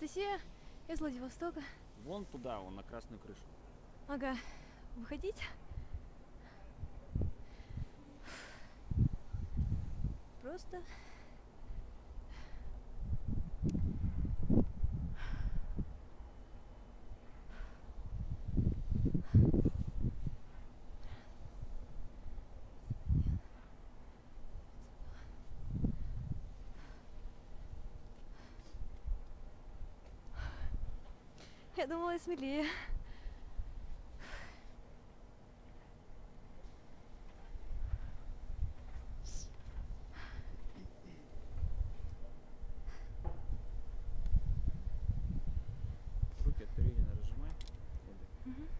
Анастасия из Владивостока. Вон туда, вон на красную крышу. Ага, выходить? Просто Я думала, я смелее. Руки отпереденно разжимай. Ходи. О,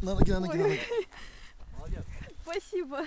На ноги, на ноги, на ноги. Молодец. Спасибо.